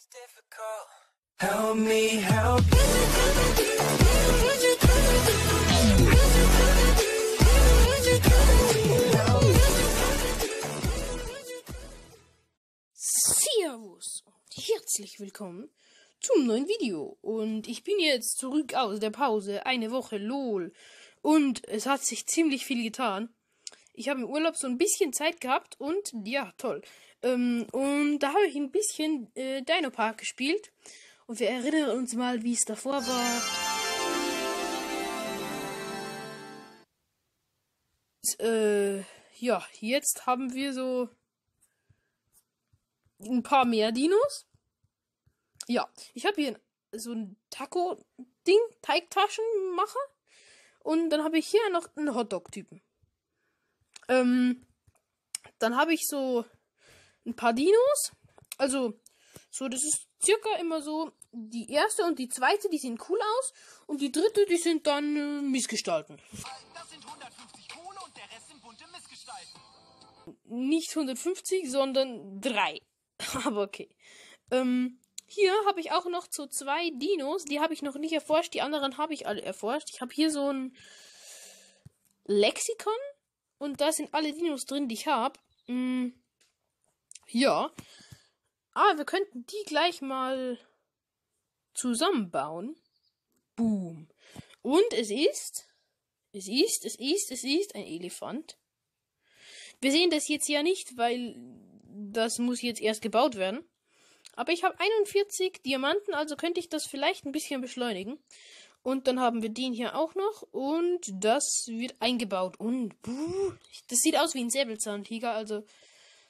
is difficult. Help me help Servus und herzlich willkommen zum neuen Video. Und ich bin jetzt zurück aus der Pause, eine Woche lol. Und es hat sich ziemlich viel getan. Ich habe im Urlaub so ein bisschen Zeit gehabt und ja, toll. Ähm, und da habe ich ein bisschen äh, Dino Park gespielt. Und wir erinnern uns mal, wie es davor war. Äh, ja, jetzt haben wir so ein paar mehr Dinos. Ja, ich habe hier so ein Taco-Ding, Teigtaschenmacher. Und dann habe ich hier noch einen Hotdog-Typen. Ähm, dann habe ich so ein paar Dinos. Also, so, das ist circa immer so, die erste und die zweite, die sehen cool aus. Und die dritte, die sind dann äh, Missgestalten. Das sind 150 Kuhne und der Rest sind bunte Missgestalten. Nicht 150, sondern drei. Aber okay. Ähm, hier habe ich auch noch so zwei Dinos, die habe ich noch nicht erforscht, die anderen habe ich alle erforscht. Ich habe hier so ein Lexikon und da sind alle Dinos drin, die ich habe. Hm, ja. Ah, wir könnten die gleich mal zusammenbauen. Boom. Und es ist, es ist, es ist, es ist ein Elefant. Wir sehen das jetzt ja nicht, weil das muss jetzt erst gebaut werden. Aber ich habe 41 Diamanten, also könnte ich das vielleicht ein bisschen beschleunigen. Und dann haben wir den hier auch noch. Und das wird eingebaut. Und buh, das sieht aus wie ein Säbelzahntiger. Also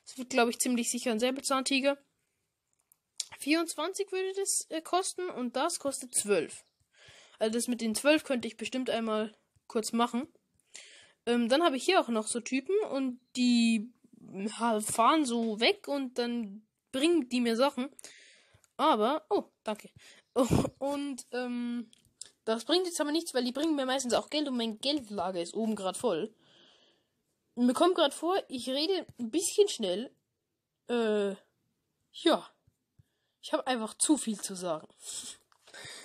es wird, glaube ich, ziemlich sicher ein Säbelzahntiger. 24 würde das äh, kosten und das kostet 12. Also das mit den 12 könnte ich bestimmt einmal kurz machen. Ähm, dann habe ich hier auch noch so Typen und die fahren so weg und dann bringen die mir Sachen. Aber, oh, danke. Und ähm, das bringt jetzt aber nichts, weil die bringen mir meistens auch Geld und mein Geldlager ist oben gerade voll. Mir kommt gerade vor, ich rede ein bisschen schnell. Äh, ja. Ich habe einfach zu viel zu sagen.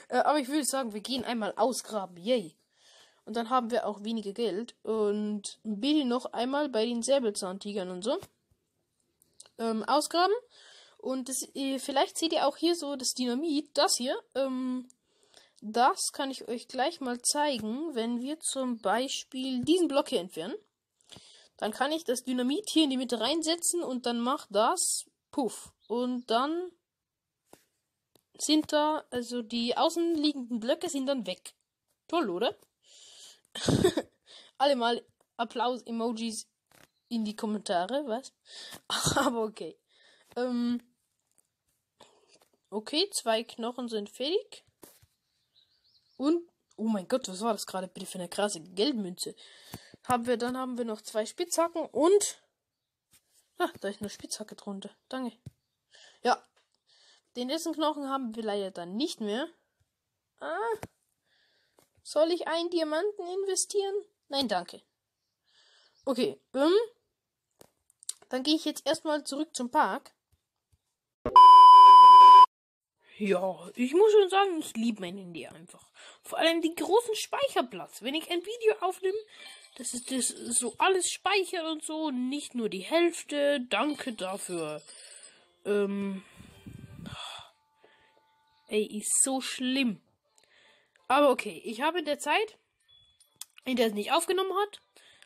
äh, aber ich würde sagen, wir gehen einmal ausgraben. Yay. Und dann haben wir auch weniger Geld. Und bitte noch einmal bei den Säbelzahntigern und so. Ähm, ausgraben. Und das, äh, vielleicht seht ihr auch hier so das Dynamit. Das hier. Ähm, das kann ich euch gleich mal zeigen, wenn wir zum Beispiel diesen Block hier entfernen. Dann kann ich das Dynamit hier in die Mitte reinsetzen und dann macht das Puff. Und dann sind da, also die außenliegenden Blöcke sind dann weg. Toll, oder? Alle mal Applaus-Emojis in die Kommentare, was? Aber okay. Ähm, okay, zwei Knochen sind fertig. Und, oh mein Gott, was war das gerade bitte für eine krasse Geldmünze? Haben wir, dann haben wir noch zwei Spitzhacken und, ah, da ist eine Spitzhacke drunter. Danke. Ja, den ersten Knochen haben wir leider dann nicht mehr. Ah, soll ich einen Diamanten investieren? Nein, danke. Okay, ähm, dann gehe ich jetzt erstmal zurück zum Park. Ja, ich muss schon sagen, ich liebe mein Handy einfach. Vor allem den großen Speicherplatz. Wenn ich ein Video aufnehme, das ist das so alles speichert und so, nicht nur die Hälfte. Danke dafür. Ähm, ey, ist so schlimm. Aber okay, ich habe in der Zeit, in der es nicht aufgenommen hat,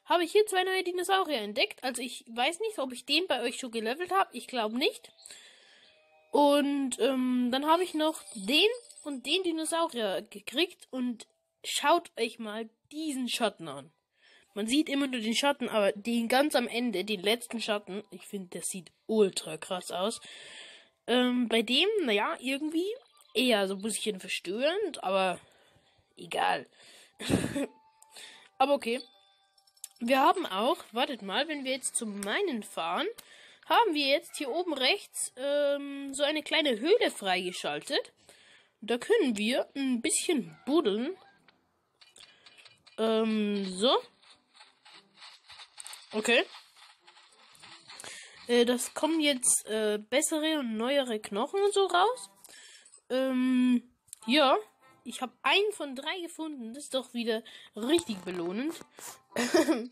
habe ich hier zwei neue Dinosaurier entdeckt. Also ich weiß nicht, ob ich den bei euch schon gelevelt habe. Ich glaube nicht. Und ähm, dann habe ich noch den und den Dinosaurier gekriegt. Und schaut euch mal diesen Schatten an. Man sieht immer nur den Schatten, aber den ganz am Ende, den letzten Schatten, ich finde, der sieht ultra krass aus. Ähm, bei dem, naja, irgendwie eher so ein bisschen verstörend, aber egal. aber okay. Wir haben auch, wartet mal, wenn wir jetzt zum Meinen fahren, haben wir jetzt hier oben rechts ähm, so eine kleine Höhle freigeschaltet. Da können wir ein bisschen buddeln. Ähm, so. Okay. Äh, das kommen jetzt äh, bessere und neuere Knochen und so raus. Ähm, ja, ich habe einen von drei gefunden. Das ist doch wieder richtig belohnend.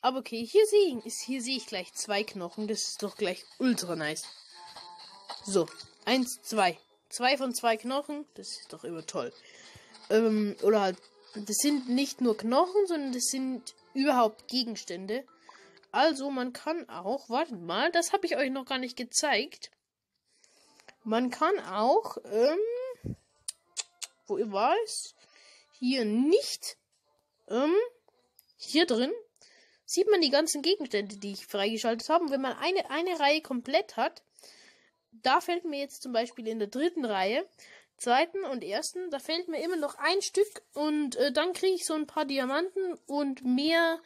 Aber okay, hier sehe ich, hier sehe ich gleich zwei Knochen. Das ist doch gleich ultra nice. So, eins, zwei. Zwei von zwei Knochen. Das ist doch immer toll. Ähm, oder halt, das sind nicht nur Knochen, sondern das sind überhaupt Gegenstände. Also man kann auch, wartet mal, das habe ich euch noch gar nicht gezeigt. Man kann auch, ähm, wo ihr weiß, hier nicht, ähm, hier drin sieht man die ganzen Gegenstände, die ich freigeschaltet habe. Und wenn man eine, eine Reihe komplett hat, da fällt mir jetzt zum Beispiel in der dritten Reihe, zweiten und ersten, da fällt mir immer noch ein Stück und äh, dann kriege ich so ein paar Diamanten und mehr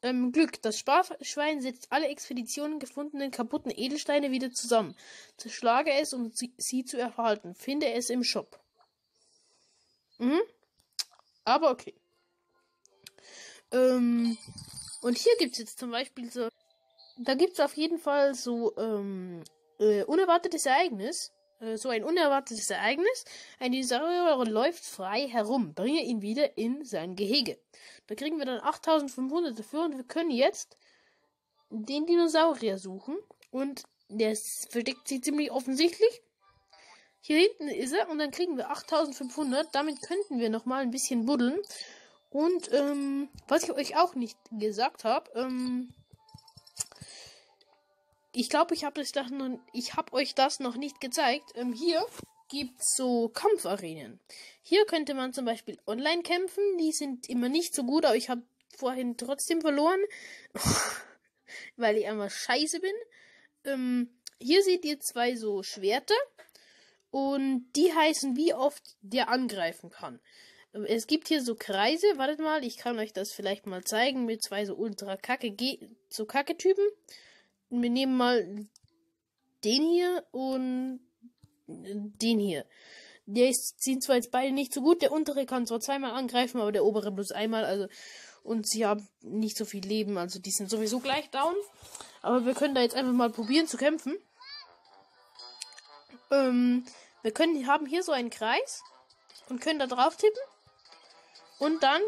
ähm, Glück. Das Sparschwein setzt alle Expeditionen gefundenen kaputten Edelsteine wieder zusammen. Zerschlage es, um sie, sie zu erhalten. Finde es im Shop. Mhm. Aber okay. Ähm, und hier gibt es jetzt zum Beispiel so. Da gibt es auf jeden Fall so ähm, äh, unerwartetes Ereignis. Äh, so ein unerwartetes Ereignis. Ein Dinosaurier läuft frei herum. Bringe ihn wieder in sein Gehege. Da kriegen wir dann 8500 dafür und wir können jetzt den Dinosaurier suchen. Und der versteckt sich ziemlich offensichtlich. Hier hinten ist er und dann kriegen wir 8500. Damit könnten wir nochmal ein bisschen buddeln. Und ähm, was ich euch auch nicht gesagt habe, ähm, ich glaube, ich habe habe euch das noch nicht gezeigt. Ähm, hier gibt's so Kampfarenen. Hier könnte man zum Beispiel online kämpfen. Die sind immer nicht so gut, aber ich habe vorhin trotzdem verloren, weil ich einmal scheiße bin. Ähm, hier seht ihr zwei so Schwerter und die heißen, wie oft der angreifen kann. Es gibt hier so Kreise. Wartet mal, ich kann euch das vielleicht mal zeigen mit zwei so ultra kacke so kacke Typen. Wir nehmen mal den hier und den hier. Der ist, sind zwar jetzt beide nicht so gut. Der untere kann zwar zweimal angreifen, aber der obere bloß einmal. Also und sie haben nicht so viel Leben. Also die sind sowieso gleich down. Aber wir können da jetzt einfach mal probieren zu kämpfen. Ähm, wir können haben hier so einen Kreis und können da drauf tippen. Und dann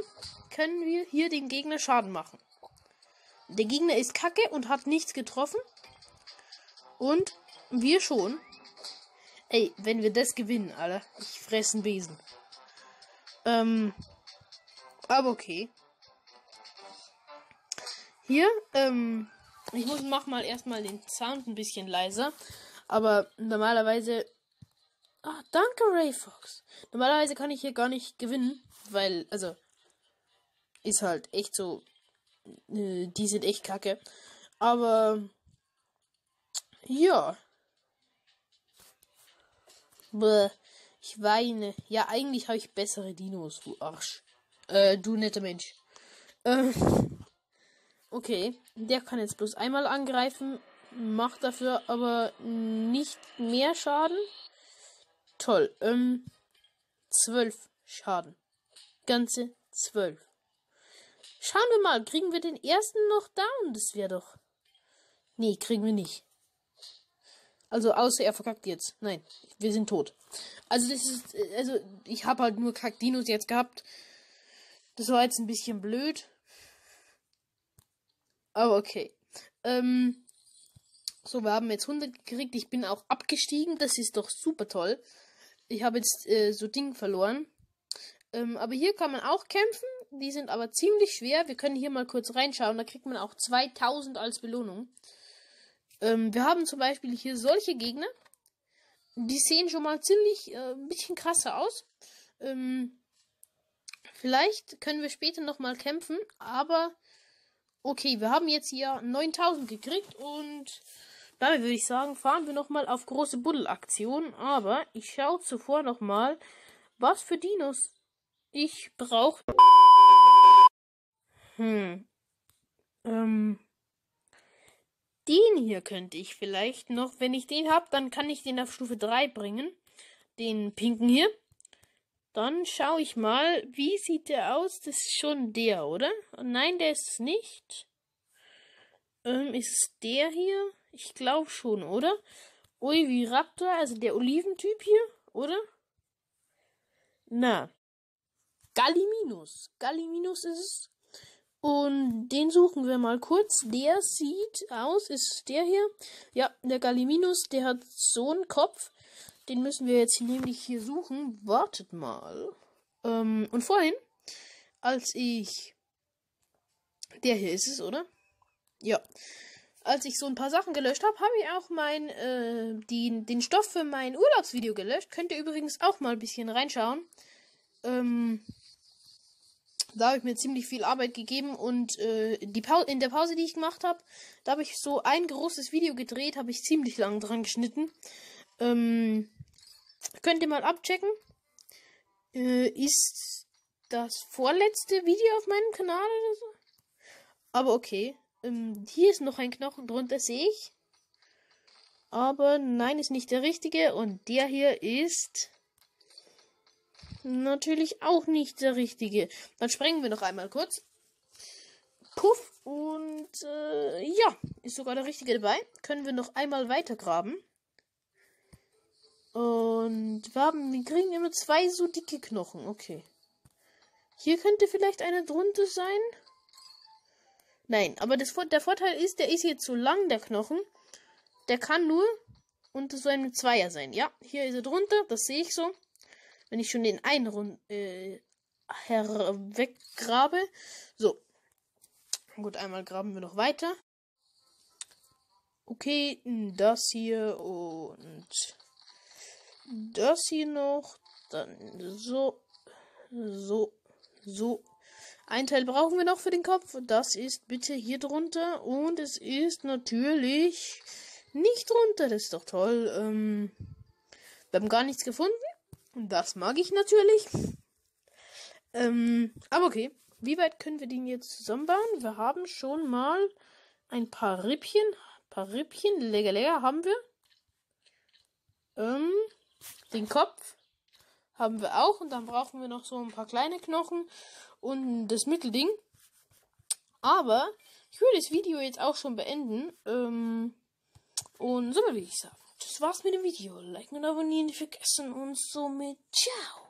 können wir hier dem Gegner Schaden machen. Der Gegner ist kacke und hat nichts getroffen. Und wir schon. Ey, wenn wir das gewinnen, Alter. Ich fresse einen Besen. Ähm. Aber okay. Hier, ähm. Ich muss mach mal erstmal den Sound ein bisschen leiser. Aber normalerweise. Ah, danke, Ray Fox. Normalerweise kann ich hier gar nicht gewinnen weil, also, ist halt echt so, äh, die sind echt kacke. Aber, ja. Bäh, ich weine. Ja, eigentlich habe ich bessere Dinos, du Arsch. Äh, du netter Mensch. Äh, okay, der kann jetzt bloß einmal angreifen, macht dafür aber nicht mehr Schaden. Toll, ähm, zwölf Schaden ganze zwölf. Schauen wir mal, kriegen wir den ersten noch down? Das wäre doch. Nee, kriegen wir nicht. Also außer er verkackt jetzt. Nein, wir sind tot. Also das ist, also ich habe halt nur Kaktinus jetzt gehabt. Das war jetzt ein bisschen blöd. Aber okay. Ähm, so, wir haben jetzt 100 gekriegt. Ich bin auch abgestiegen. Das ist doch super toll. Ich habe jetzt äh, so Ding verloren. Ähm, aber hier kann man auch kämpfen. Die sind aber ziemlich schwer. Wir können hier mal kurz reinschauen. Da kriegt man auch 2000 als Belohnung. Ähm, wir haben zum Beispiel hier solche Gegner. Die sehen schon mal ziemlich äh, ein bisschen krasser aus. Ähm, vielleicht können wir später nochmal kämpfen. Aber okay, wir haben jetzt hier 9000 gekriegt. Und damit würde ich sagen, fahren wir nochmal auf große Buddelaktion. Aber ich schaue zuvor nochmal, was für Dinos ich brauche. Hm. Ähm. Den hier könnte ich vielleicht noch, wenn ich den habe, dann kann ich den auf Stufe 3 bringen. Den pinken hier. Dann schaue ich mal, wie sieht der aus? Das ist schon der, oder? Nein, der ist es nicht. Ähm, ist es der hier? Ich glaube schon, oder? Oiviraptor, also der Oliventyp hier, oder? Na. Galliminus. Galliminus ist es. Und den suchen wir mal kurz. Der sieht aus, ist der hier? Ja, der Galliminus, der hat so einen Kopf. Den müssen wir jetzt nämlich hier suchen. Wartet mal. Ähm, und vorhin, als ich. Der hier ist es, oder? Ja. Als ich so ein paar Sachen gelöscht habe, habe ich auch mein, äh, die, den Stoff für mein Urlaubsvideo gelöscht. Könnt ihr übrigens auch mal ein bisschen reinschauen. Ähm, da habe ich mir ziemlich viel Arbeit gegeben und äh, die in der Pause, die ich gemacht habe, da habe ich so ein großes Video gedreht, habe ich ziemlich lang dran geschnitten. Ähm, könnt ihr mal abchecken. Äh, ist das vorletzte Video auf meinem Kanal oder so? Aber okay. Ähm, hier ist noch ein Knochen drunter, sehe ich. Aber nein, ist nicht der richtige. Und der hier ist natürlich auch nicht der richtige. Dann sprengen wir noch einmal kurz. Puff. Und äh, ja, ist sogar der richtige dabei. Können wir noch einmal weiter graben. Und wir, haben, wir kriegen immer zwei so dicke Knochen. Okay. Hier könnte vielleicht einer drunter sein. Nein, aber das, der Vorteil ist, der ist hier zu lang, der Knochen. Der kann nur unter so einem Zweier sein. Ja, hier ist er drunter, das sehe ich so. Wenn ich schon den einen rund, äh, weggrabe. So. Gut, einmal graben wir noch weiter. Okay, das hier und das hier noch. Dann so, so, so. Ein Teil brauchen wir noch für den Kopf. Das ist bitte hier drunter. Und es ist natürlich nicht drunter. Das ist doch toll. Ähm, wir haben gar nichts gefunden. Und das mag ich natürlich. Ähm, aber okay. Wie weit können wir den jetzt zusammenbauen? Wir haben schon mal ein paar Rippchen. Ein paar Rippchen. Lecker, lecker haben wir. Ähm, den Kopf haben wir auch. Und dann brauchen wir noch so ein paar kleine Knochen und das Mittelding. Aber ich würde das Video jetzt auch schon beenden. Ähm, und so würde ich sagen. Das war's mit dem Video. Liken und abonnieren nicht vergessen und somit ciao.